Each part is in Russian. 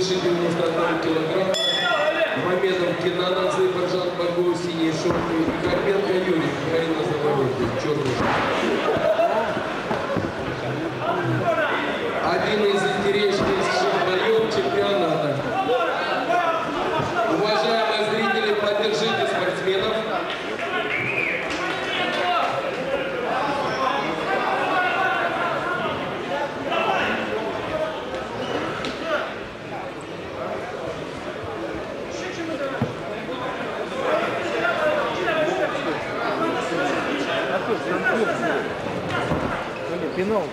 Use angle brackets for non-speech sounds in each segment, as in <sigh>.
свыше 91 килограмма. Мамедов Кинанадзе, Баржан Багов, синие шорты. Карпенко Юрий, Карина Заборонка, черный шорт. Блин, пенал.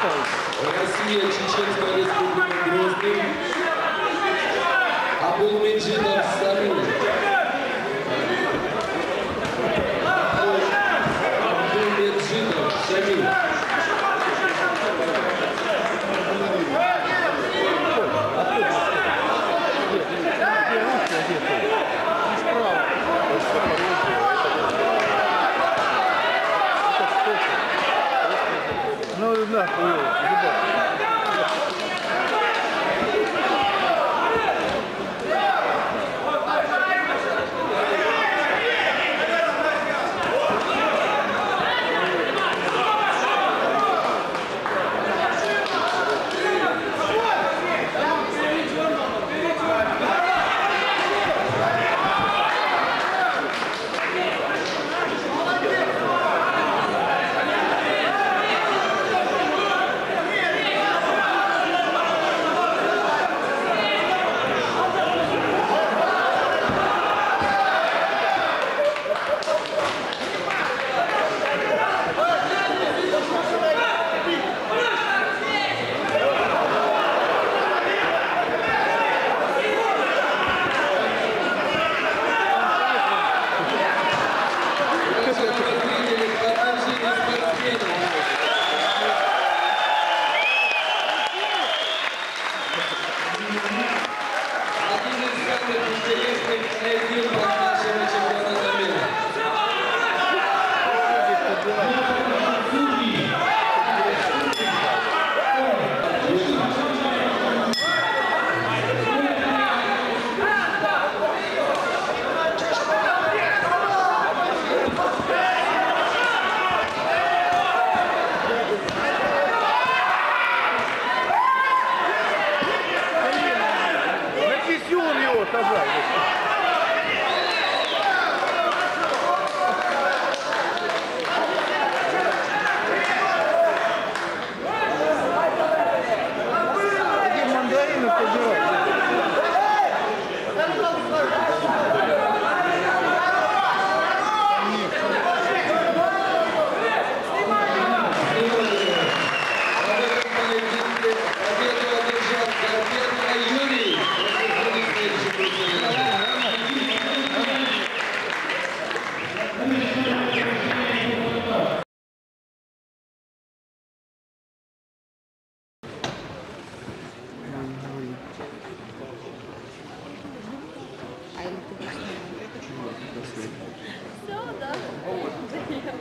Россия, Чеченская республика Грозный. Абулмеджидов Сарыев.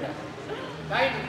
<laughs> जाए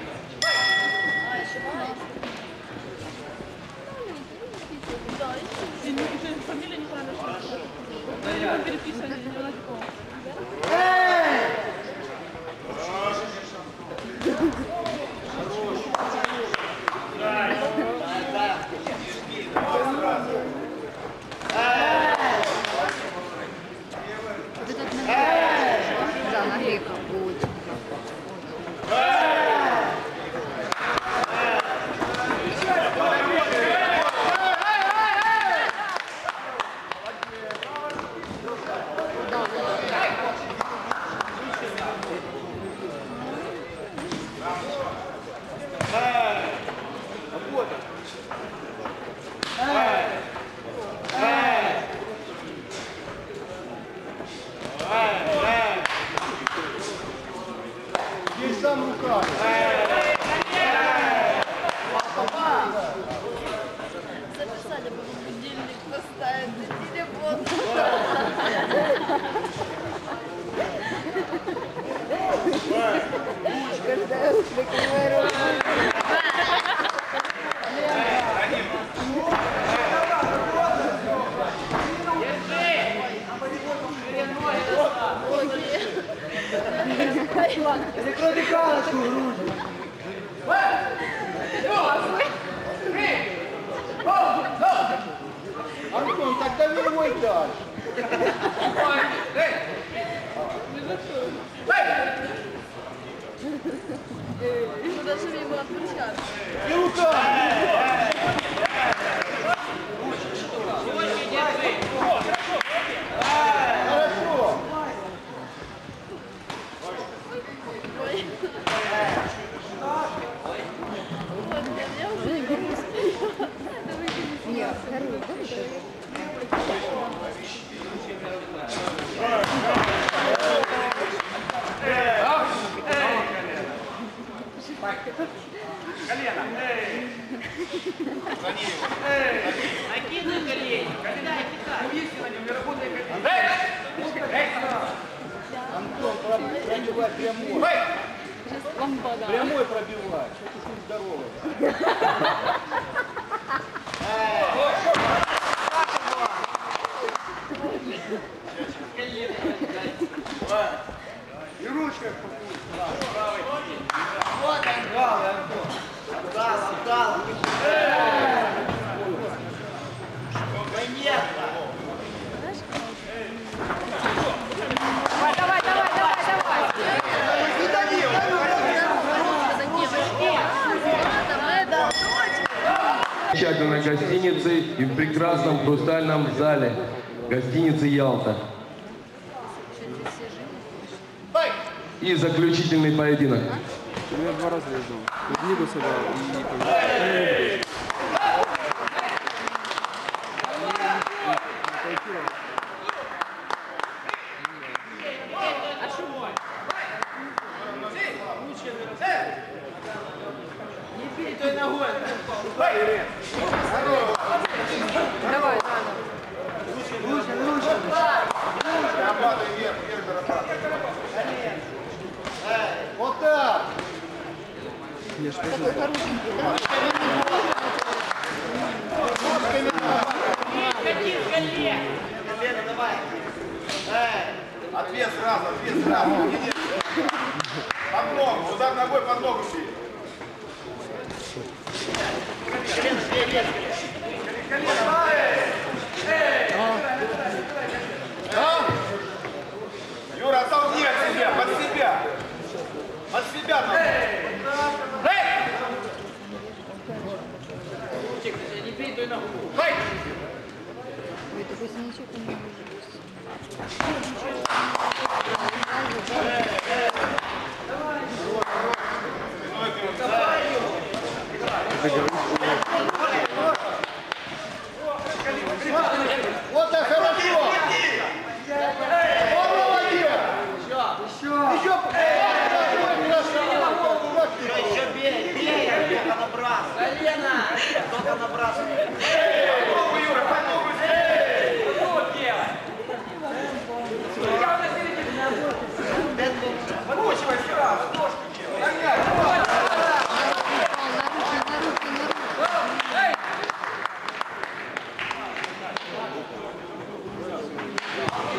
Закрой дыхалочку, Антон, про- пробивай прямой. Прямой пробивай. Что ты здоровый? И ручкой Вот он, правый, Антон. Отдал, отдал. Давай, давай, давай, давай, давай. Не дай, Замечательной гостиницы и в прекрасном хрустальном зале гостиницы Ялта. И заключительный поединок. Я два раза ездил. В Нигу сюда и... Давай, Вот так. такой хорошенький, да? Ответ сразу, ответ сразу. Иди. Под ногу, удар ногой под ногу бей. Юра, Yeah.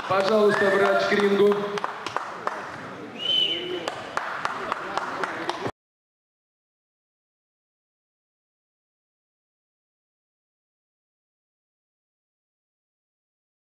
Пожалуйста, врач к рингу.